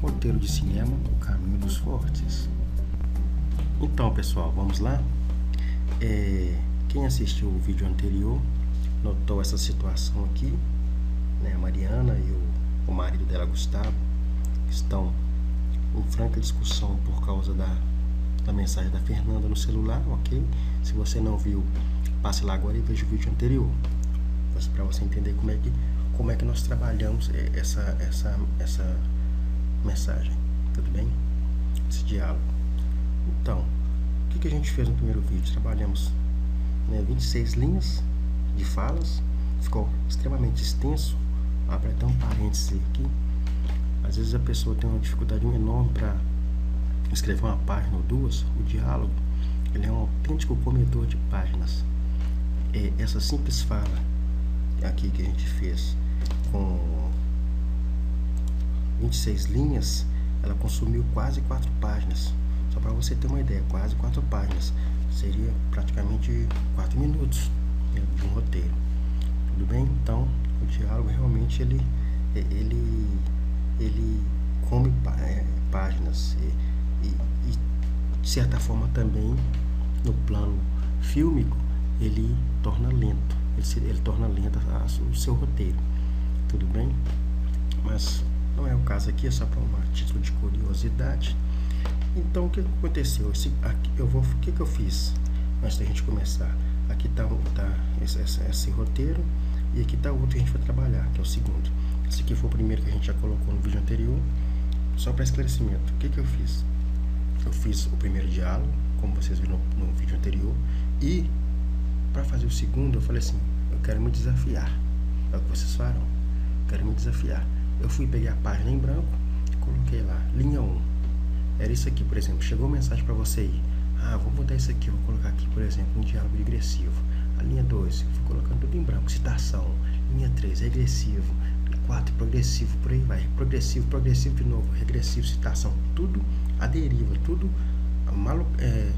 roteiro de cinema O Caminho dos Fortes. Então, pessoal, vamos lá? É, quem assistiu o vídeo anterior notou essa situação aqui, né? A Mariana e o, o marido dela, Gustavo, estão em franca discussão por causa da, da mensagem da Fernanda no celular, ok? Se você não viu, passe lá agora e veja o vídeo anterior, para você entender como é que como é que nós trabalhamos essa essa essa mensagem, tudo bem? Esse diálogo. Então, o que, a gente fez no primeiro vídeo? Trabalhamos né, 26 linhas de falas, ficou extremamente extenso. Abre até um parêntese aqui. Às vezes a pessoa tem uma dificuldade enorme para escrever uma página ou duas. O diálogo ele é um autêntico comedor de páginas. É essa simples fala aqui que a gente fez com 26 linhas, ela consumiu quase 4 páginas. Só para você ter uma ideia, quase 4 páginas. Seria praticamente 4 minutos de um roteiro. Tudo bem? Então, o diálogo realmente ele, ele, ele come é, páginas e, e, e, de certa forma também no plano fílmico ele torna lento, ele, ele torna lento a, a, o seu roteiro. Tudo bem? Mas não é o caso aqui, é só para um título de curiosidade. Então, o que aconteceu? Esse, aqui, eu vou, o que, que eu fiz antes da gente começar? Aqui está tá esse, esse, esse, roteiro e aqui está outro que a gente vai trabalhar, que é o segundo. Esse aqui foi o primeiro que a gente já colocou no vídeo anterior. Só para esclarecimento, o que, que eu fiz? Eu fiz o primeiro diálogo, como vocês viram no, no vídeo anterior, e para fazer o segundo, eu falei assim: eu quero me desafiar. É o que vocês farão. Eu quero me desafiar. Eu fui pegar a página em branco, coloquei lá, linha 1. Era isso aqui, por exemplo. Chegou mensagem para você aí. Ah, vou mudar isso aqui, vou colocar aqui, por exemplo, um diálogo digressivo. A linha 2, eu fui colocando tudo em branco, citação. Linha 3, regressivo. 4, progressivo, por aí vai. Progressivo, progressivo de novo, regressivo, citação. Tudo a deriva, tudo malu é,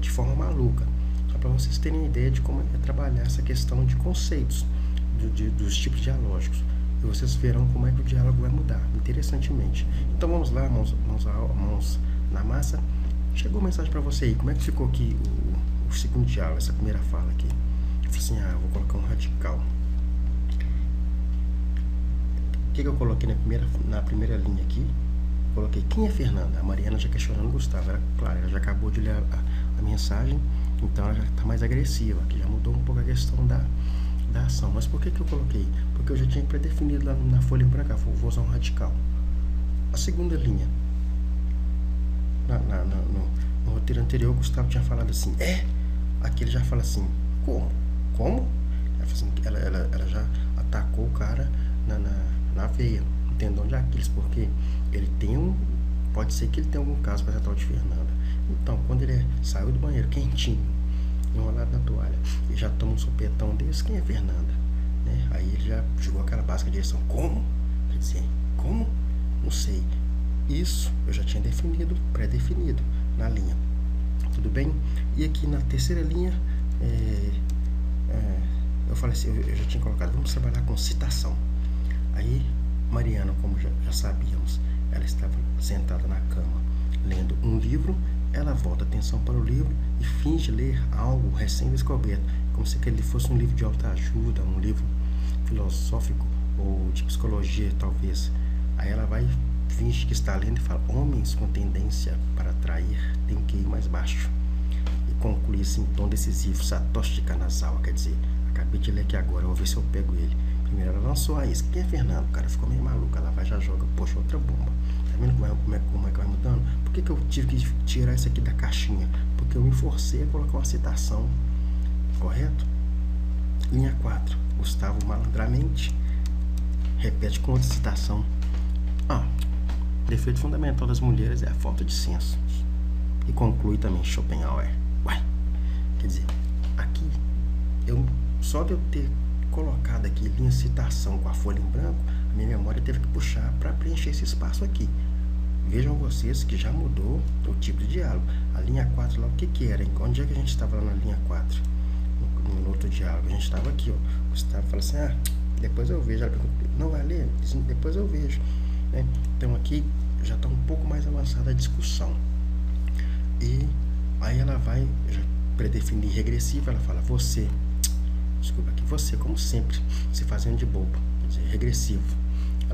de forma maluca. Só para vocês terem ideia de como é trabalhar essa questão de conceitos, de, dos tipos dialógicos e vocês verão como é que o diálogo vai mudar, interessantemente. Então vamos lá, mãos, mãos, mãos na massa. Chegou a mensagem para você aí, como é que ficou aqui o, o segundo diálogo, essa primeira fala aqui? Eu falei assim, ah, vou colocar um radical. O que, que eu coloquei na primeira, na primeira linha aqui? Coloquei, quem é Fernanda? A Mariana já questionando o Gustavo, era claro, ela já acabou de ler a, a, mensagem, então ela já está mais agressiva, que já mudou um pouco a questão da, da ação. Mas por que, que eu coloquei? Porque eu já tinha predefinido lá na folha branca, vou usar um radical. A segunda linha, na, na, na, no, no, roteiro anterior, o Gustavo tinha falado assim, é? Aqui ele já fala assim, como? Como? Ela, assim, ela, ela, ela já atacou o cara na, na, na veia, no tendão de Aquiles, porque ele tem um. Pode ser que ele tenha algum caso com essa tal de Fernanda. Então, quando ele saiu do banheiro quentinho, enrolado na toalha, e já toma um sopetão desse, quem é Fernanda? Né? Aí ele já jogou aquela básica de direção. Como? Quer dizer, como? Não sei. Isso eu já tinha definido, pré-definido na linha. Tudo bem? E aqui na terceira linha, é, é, eu falei assim, eu, eu, já tinha colocado, vamos trabalhar com citação. Aí, Mariana, como já, já sabíamos, ela estava sentada na cama, lendo um livro ela volta a atenção para o livro e finge ler algo recém-descoberto, como se aquele fosse um livro de alta ajuda, um livro filosófico ou de psicologia, talvez. Aí ela vai, finge que está lendo e fala: Homens com tendência para atrair têm que ir mais baixo. E conclui assim, em tom decisivo: Satoshi Kanazawa, quer dizer, acabei de ler aqui agora, vou ver se eu pego ele. Primeiro ela lançou a isca. Quem é Fernando? O cara ficou meio maluco. Ela vai já joga, poxa, outra bomba. Tá vendo como é, como é, como é que vai mudando? Por que, que eu tive que tirar isso aqui da caixinha? Porque eu me forcei a colocar uma citação. Correto? Linha 4. Gustavo malandramente repete com outra citação. Ah, defeito fundamental das mulheres é a falta de senso. E conclui também Schopenhauer. Uai, quer dizer, aqui, eu, só de eu ter colocado aqui linha citação com a folha em branco, a minha memória teve que puxar para preencher esse espaço aqui. Vejam vocês que já mudou o tipo de diálogo. A linha 4 lá, o que que era? Onde é que a gente estava lá na linha 4? No, no outro diálogo. A gente estava aqui, ó. Gustavo fala assim, ah, depois eu vejo. Não vai ler? Depois eu vejo. Né? Então aqui, já está um pouco mais avançada a discussão. E aí ela vai predefinir regressiva, ela fala, você, desculpa aqui, você, como sempre, se fazendo de bobo, quer dizer, regressivo.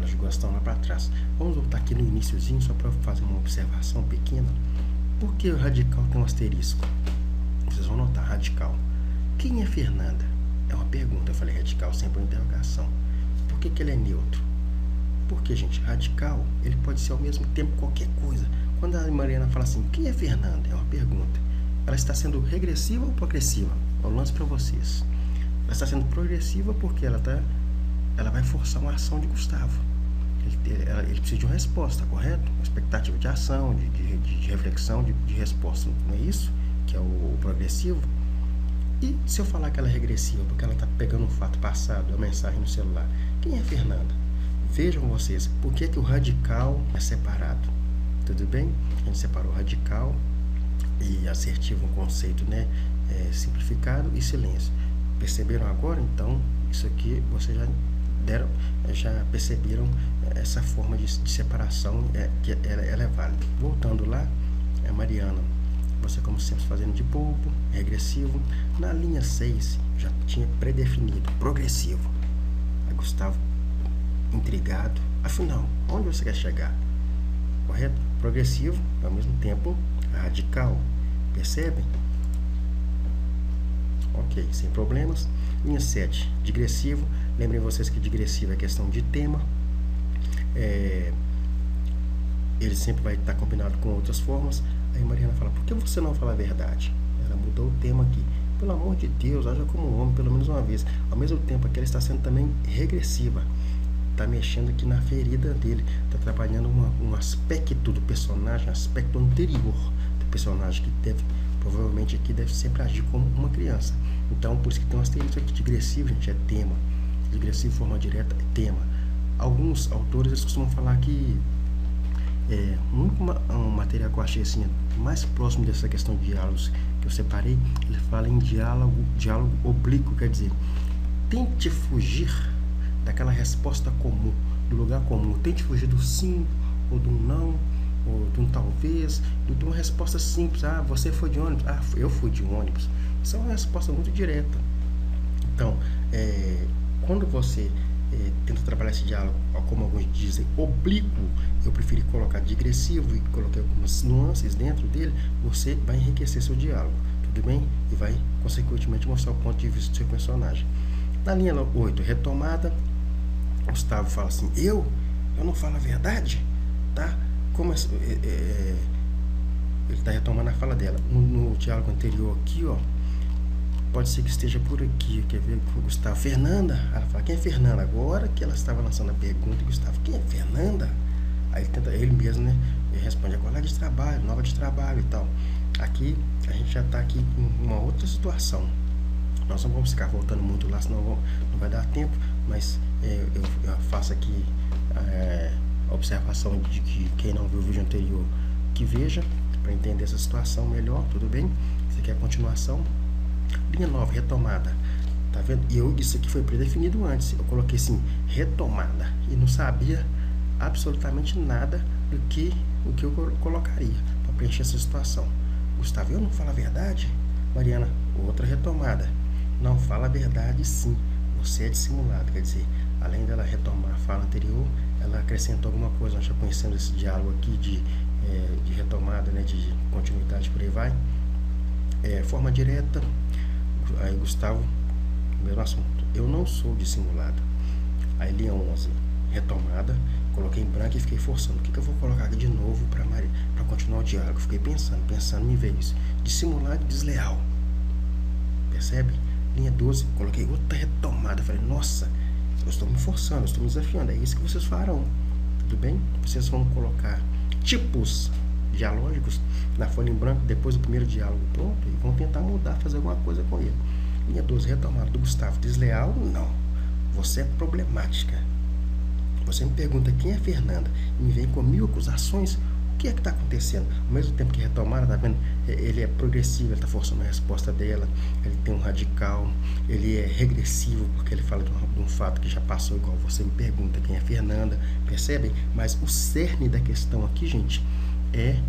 Ela jogou a lá para trás. Vamos voltar aqui no iníciozinho, só para fazer uma observação pequena. Por que o radical tem um asterisco? Vocês vão notar, radical. Quem é Fernanda? É uma pergunta, eu falei radical sempre uma interrogação. Por que, que ele é neutro? Porque, gente, radical, ele pode ser ao mesmo tempo qualquer coisa. Quando a Mariana fala assim, quem é Fernanda? É uma pergunta. Ela está sendo regressiva ou progressiva? Eu lanço para vocês. Ela está sendo progressiva porque ela, tá, ela vai forçar uma ação de Gustavo. Ele, ele precisa de uma resposta, correto? Uma expectativa de ação, de, de, de reflexão, de, de, resposta. Não é isso? Que é o, o, progressivo. E se eu falar que ela é regressiva porque ela está pegando um fato passado, a mensagem no celular, quem é Fernanda? Vejam vocês, por que, que o radical é separado? Tudo bem? A gente separou radical e assertivo, um conceito né, é, simplificado e silêncio. Perceberam agora? Então, isso aqui vocês já deram, já perceberam essa forma de, de separação é, que ela, ela, é válida. Voltando lá, é Mariana, você como sempre fazendo de bobo, regressivo. Na linha 6 já tinha predefinido, progressivo. Aí Gustavo, intrigado. Afinal, onde você quer chegar? Correto? Progressivo, ao mesmo tempo radical. Percebem? Ok, sem problemas. Linha 7, digressivo. Lembrem vocês que digressivo é questão de tema. É, ele sempre vai estar combinado com outras formas. Aí Mariana fala, por que você não fala a verdade? Ela mudou o tema aqui. Pelo amor de Deus, haja como um homem pelo menos uma vez. Ao mesmo tempo que ela está sendo também regressiva. Está mexendo aqui na ferida dele. Está trabalhando uma, um aspecto do personagem, aspecto anterior do personagem que deve, provavelmente aqui deve sempre agir como uma criança. Então, por isso que tem um asterisco aqui digressivo, gente, é tema. Digressivo, forma direta, é tema. Alguns autores eles costumam falar que é, um, um material que eu achei assim, mais próximo dessa questão de diálogos que eu separei, ele fala em diálogo, diálogo oblíquo, quer dizer, tente fugir daquela resposta comum, do lugar comum, tente fugir do sim ou do não, ou de um talvez, de uma resposta simples, ah, você foi de ônibus, ah, eu fui de ônibus. Isso é uma resposta muito direta. Então, é, quando você é, tenta trabalhar esse diálogo, como alguns dizem, oblíquo, eu preferi colocar digressivo e coloquei algumas nuances dentro dele, você vai enriquecer seu diálogo, tudo bem? E vai, consequentemente, mostrar o ponto de vista do seu personagem. Na linha 8, retomada, Gustavo fala assim, eu? Eu não falo a verdade? Tá? Como é, é, é ele está retomando a fala dela. No, no diálogo anterior aqui, ó, pode ser que esteja por aqui. Quer ver o Gustavo? Fernanda? Ela fala, quem é Fernanda? Agora que ela estava lançando a pergunta, Gustavo, quem é Fernanda? Aí ele tenta, ele mesmo, né? Ele responde, é colega de trabalho, nova de trabalho e tal. Aqui, a gente já está aqui em uma outra situação. Nós não vamos ficar voltando muito lá, senão não vai dar tempo, mas é, eu, eu, faço aqui é, observação de que quem não viu o vídeo anterior, que veja, para entender essa situação melhor, tudo bem? Isso aqui é a continuação, Linha 9, retomada. Tá vendo? E eu, isso aqui foi predefinido antes. Eu coloquei assim, retomada. E não sabia absolutamente nada do que o que eu colocaria para preencher essa situação. Gustavo, eu não falo a verdade? Mariana, outra retomada. Não fala a verdade sim. Você é dissimulado. Quer dizer, além dela retomar a fala anterior, ela acrescentou alguma coisa. Nós já conhecemos esse diálogo aqui de, é, de retomada, né, de continuidade, por aí vai. É, forma direta, Aí Gustavo, mesmo assunto. Eu não sou dissimulado. Aí linha 11, retomada. Coloquei em branco e fiquei forçando. O que, que eu vou colocar aqui de novo para para continuar o diálogo? Fiquei pensando, pensando, me veio isso. Dissimulado e desleal. Percebe? Linha 12, coloquei outra retomada. Falei, nossa, eu estou me forçando, eu estou me desafiando. É isso que vocês farão. Tudo bem? Vocês vão colocar tipos dialógicos na folha em branco depois do primeiro diálogo pronto e vão tentar mudar, fazer alguma coisa com ele. Linha 12, retomada do Gustavo. Desleal? Não. Você é problemática. Você me pergunta quem é Fernanda e me vem com mil acusações. Que é que está acontecendo? Ao mesmo tempo que retomada, tá vendo? É, ele é progressivo, ele está forçando a resposta dela, ele tem um radical, ele é regressivo, porque ele fala de um, de um fato que já passou, igual você me pergunta quem é Fernanda, percebem? Mas o cerne da questão aqui, gente, é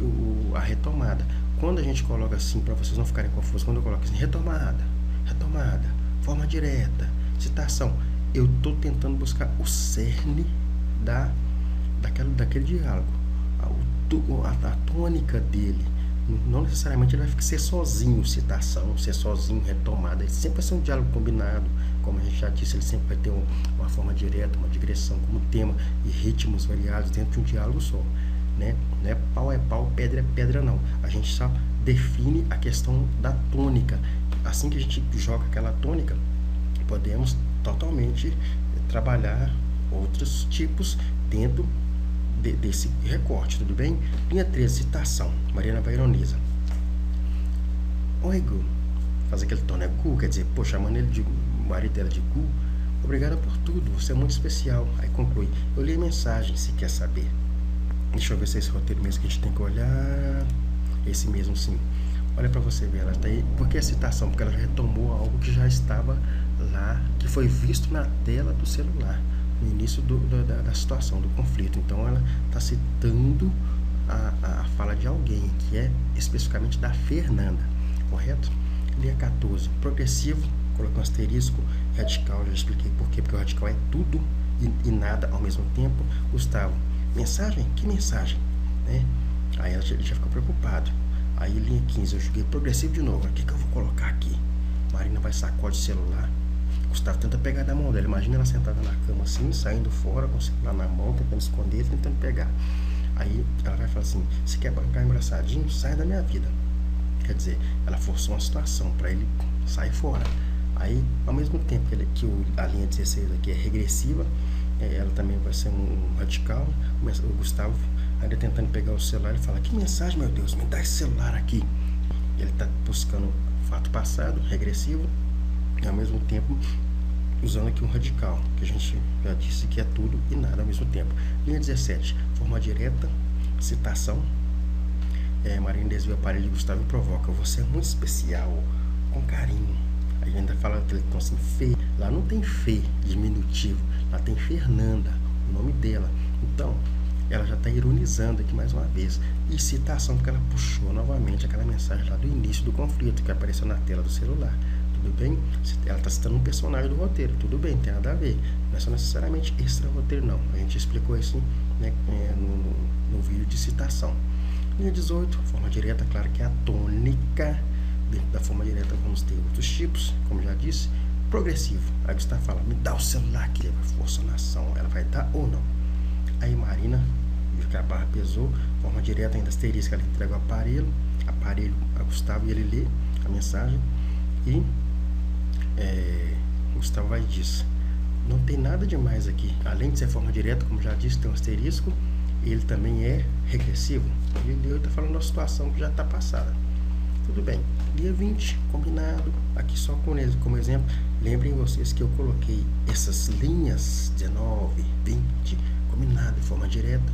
o, o, a retomada. Quando a gente coloca assim, para vocês não ficarem confusos, quando eu coloco assim, retomada, retomada, forma direta, citação, eu estou tentando buscar o cerne da, daquela, daquele diálogo, a, a, tônica dele. Não necessariamente ele vai ser sozinho citação, ser sozinho retomada. Ele sempre vai ser um diálogo combinado, como a gente já disse, ele sempre vai ter um, uma forma direta, uma digressão como tema e ritmos variados dentro de um diálogo só. Né? Não é pau é pau, pedra é pedra, não. A gente só define a questão da tônica. Assim que a gente joga aquela tônica, podemos totalmente trabalhar outros tipos dentro de, desse recorte, tudo bem? Linha 13, citação, Mariana Baironiza. Gu. Faz aquele tom, né? Gu, quer dizer, pô, chamando ele de marido dela de Gu. Obrigada por tudo, você é muito especial. Aí conclui, eu li a mensagem, se quer saber. Deixa eu ver se é esse roteiro mesmo que a gente tem que olhar. Esse mesmo, sim. Olha para você ver, ela está aí. Por que a citação? Porque ela retomou algo que já estava lá, que foi visto na tela do celular, no início do, da, da, situação, do conflito. Então ela está citando a, a fala de alguém, que é especificamente da Fernanda, correto? Linha 14, progressivo, colocou um asterisco, radical, já expliquei por quê, porque o radical é tudo e, e nada ao mesmo tempo. Gustavo, mensagem? Que mensagem? Né? Aí ela, ele já ficou preocupado. Aí linha 15, eu joguei progressivo de novo. O que, que eu vou colocar aqui? Marina vai sacode celular. Gustavo tenta pegar da mão dela. Imagina ela sentada na cama assim, saindo fora, com o celular na mão, tentando esconder, tentando pegar. Aí ela vai falar assim: se quer bancar engraçadinho, sai da minha vida. Quer dizer, ela forçou uma situação para ele sair fora. Aí, ao mesmo tempo que, ele, que o, a linha 16 aqui é regressiva, é, ela também vai ser um, um radical. O Gustavo ainda tentando pegar o celular, ele fala: Que mensagem, meu Deus, me dá esse celular aqui. Ele está buscando fato passado, regressivo, e ao mesmo tempo usando aqui um radical, que a gente já disse que é tudo e nada ao mesmo tempo. Linha 17, forma direta, citação. É, Marina desvia o aparelho de Gustavo provoca. Você é muito especial, com carinho. Aí ainda fala aquele tom assim, Fê. Lá não tem Fê, diminutivo. Lá tem Fernanda, o nome dela. Então, ela já está ironizando aqui mais uma vez. E citação, porque ela puxou novamente aquela mensagem lá do início do conflito que apareceu na tela do celular. Tudo bem? Ela está citando um personagem do roteiro. Tudo bem, tem nada a ver. Não é só necessariamente extra roteiro, não. A gente explicou isso né, é, no, no, no vídeo de citação. Linha 18, forma direta, claro que é a tônica. Dentro da forma direta vamos ter outros tipos, como já disse. Progressivo. Aí você está falando, me dá o celular que força na ação. Ela vai dar ou não? Aí Marina, viu que a barra pesou, forma direta ainda asterisco, ela entrega o aparelho, aparelho a Gustavo e ele lê a mensagem. E é, Gustavo vai disso. Não tem nada demais aqui. Além de ser forma direta, como já disse, tem um asterisco. Ele também é regressivo. Ele está falando da situação que já está passada. Tudo bem. Dia 20, combinado. Aqui só com, como exemplo. Lembrem vocês que eu coloquei essas linhas 19, 20, combinado de forma direta,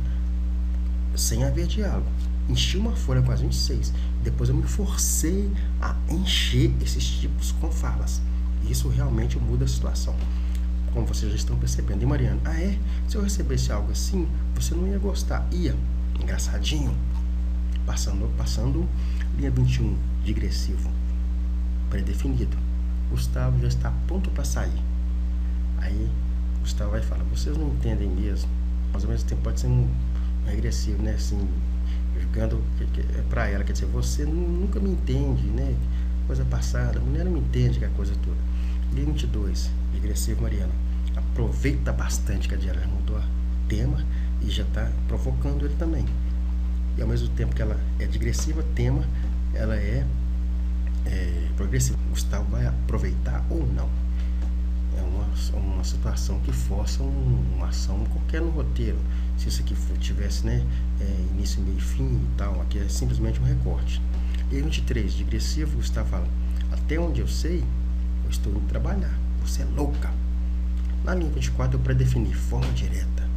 sem haver diálogo. Enchi uma folha com as 26. Depois eu me forcei a encher esses tipos com falas. Isso realmente muda a situação. Como vocês já estão percebendo. E Mariana, ah é? Se eu recebesse algo assim, você não ia gostar. Ia. Engraçadinho. Passando, passando linha 21, digressivo. Predefinido. Gustavo já está pronto para sair. Aí Gustavo vai falar, vocês não entendem mesmo mas ao mesmo tempo pode ser um, regressivo, né? Assim, jogando é para ela, quer dizer, você nunca me entende, né? Coisa passada, a mulher não entende que é a coisa toda. Linha 22, regressivo, Mariana. Aproveita bastante que a Diana mudou tema e já está provocando ele também. E ao mesmo tempo que ela é digressiva, tema, ela é, é progressiva. Gustavo vai aproveitar ou não é uma, uma situação que força um, uma ação qualquer no roteiro. Se isso aqui tivesse né, é, início, meio e fim e tal, aqui é simplesmente um recorte. E 23, digressivo, Gustavo fala, até onde eu sei, eu estou indo trabalhar. Você é louca. Na linha 24 eu predefini forma direta,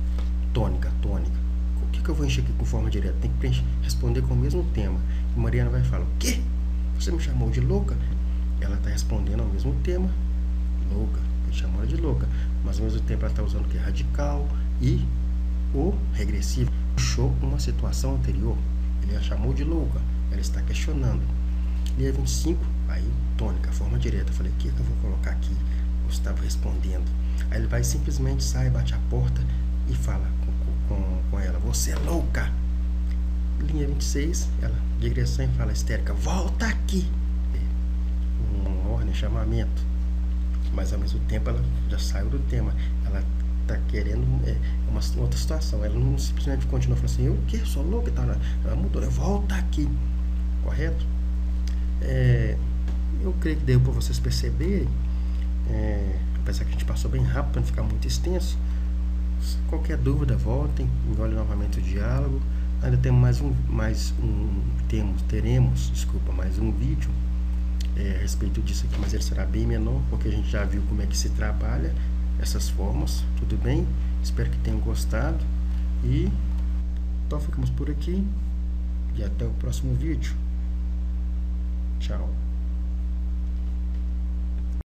tônica, tônica. O que, que eu vou encher aqui com forma direta? Tem que responder com o mesmo tema. E Mariana vai falar, o quê? Você me chamou de louca? Ela está respondendo ao mesmo tema, louca. Ele chamou de louca. Mas ao mesmo tempo ela está usando o que radical e o regressivo. Puxou uma situação anterior. Ele a chamou de louca. Ela está questionando. Linha 25, aí tônica, forma direta. Eu falei, o que, que eu vou colocar aqui? Gustavo respondendo. Aí ele vai simplesmente sai, bate a porta e fala com, com, com ela, você é louca. Linha 26, ela digressão e fala histérica, volta aqui. Um ordem, chamamento. Mas ao mesmo tempo ela já saiu do tema. Ela tá querendo é, uma outra situação. Ela não simplesmente continua falando assim, eu que sou louca e tal. Ela mudou, né? volta aqui. Correto? É, eu creio que deu para vocês perceberem. É, apesar que a gente passou bem rápido para não ficar muito extenso. Qualquer dúvida, voltem, engole novamente o diálogo. Ainda temos mais um, mais um temos, teremos, desculpa, mais um vídeo é, a respeito disso aqui, mas ele será bem menor, porque a gente já viu como é que se trabalha essas formas, tudo bem? Espero que tenham gostado e então ficamos por aqui e até o próximo vídeo. 小。